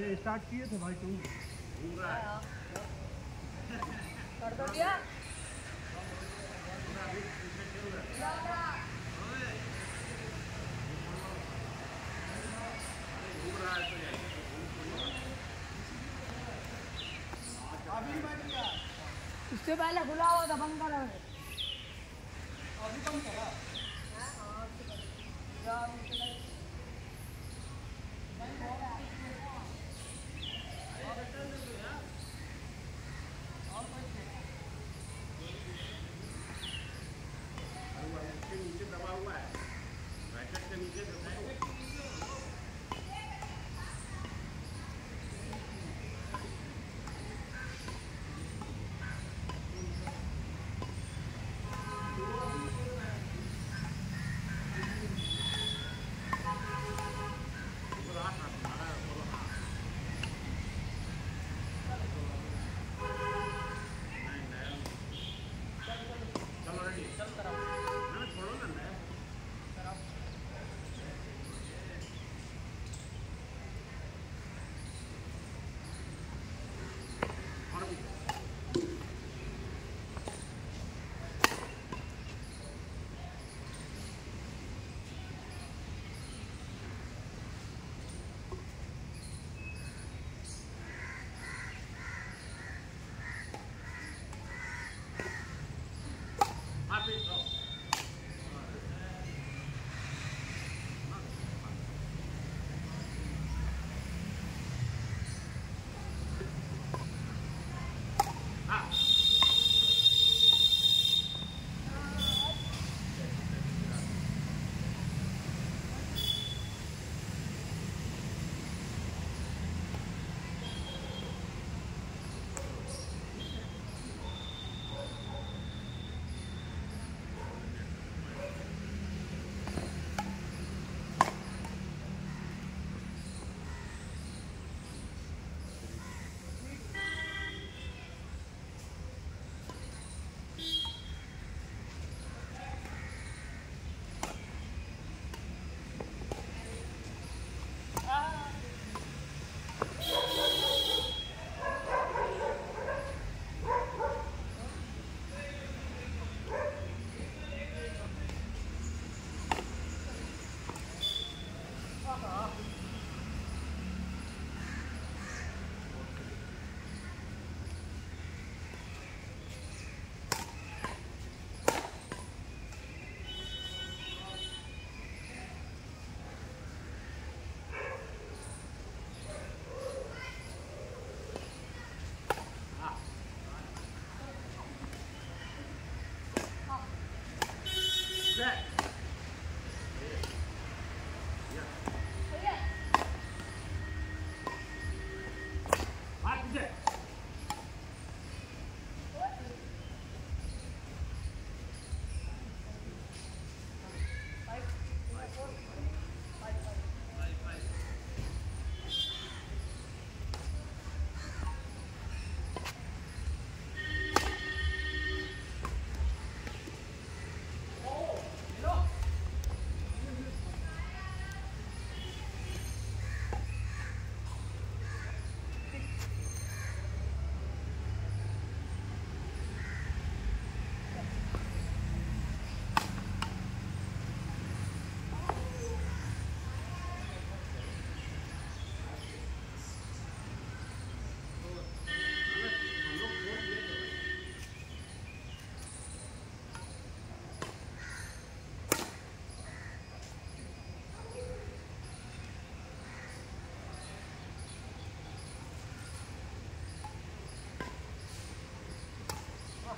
ये स्टार्ट किए थे भाई तुम? कर दो दिया इससे पहले खुला हुआ था बंद करा Hello.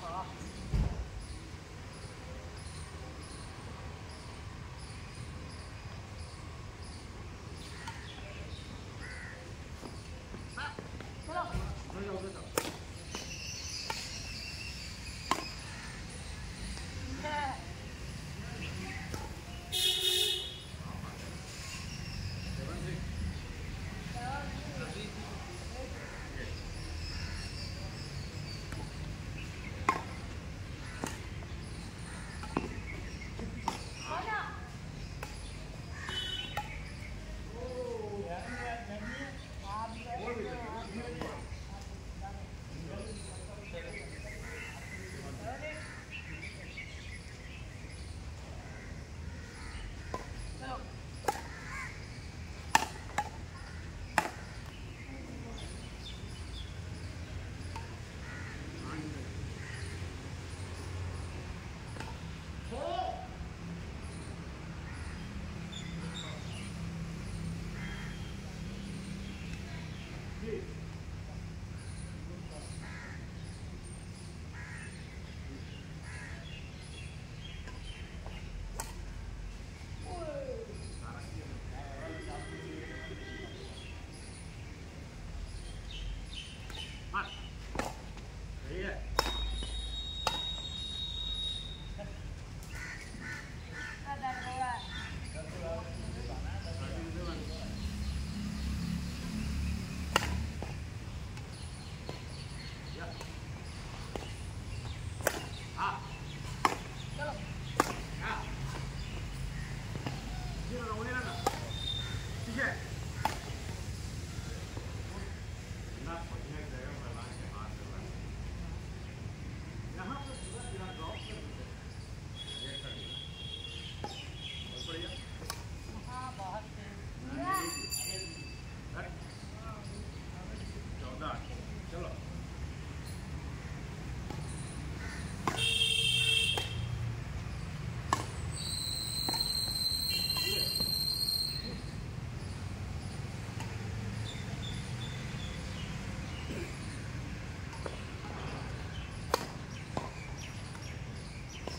好啊。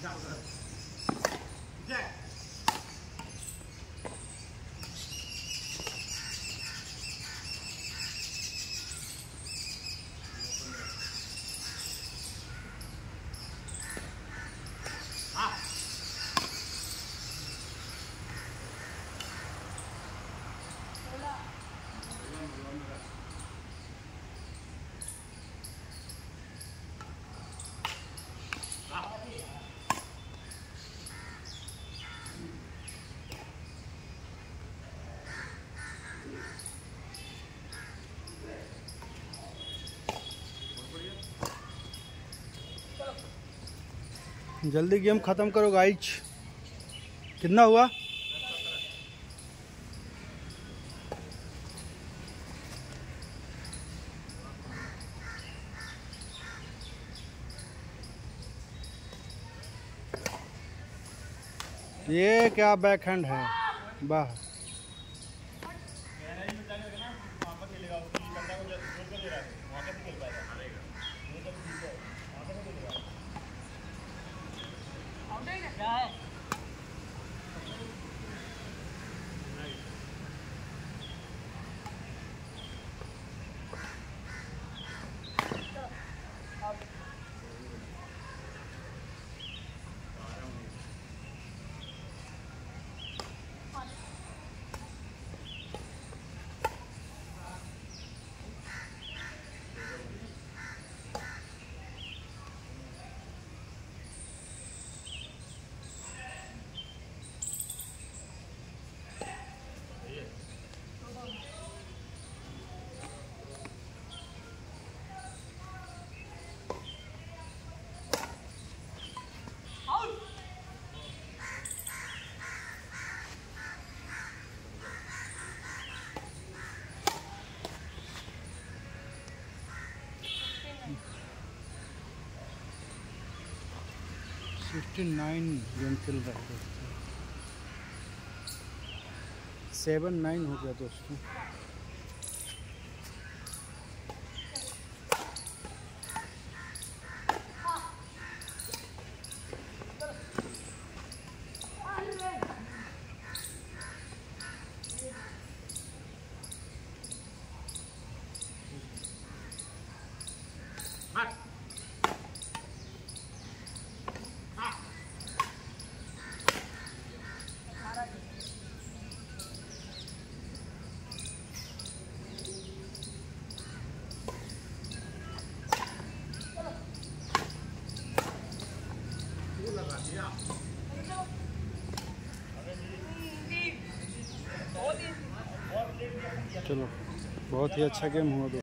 Yeah. जल्दी गेम ख़त्म करो गाइज़ कितना हुआ? ये क्या बैकहैंड है? वाह। Rồi. 59 nine back seven nine हो गया दोस्तों। बहुत ही अच्छा गेम हुआ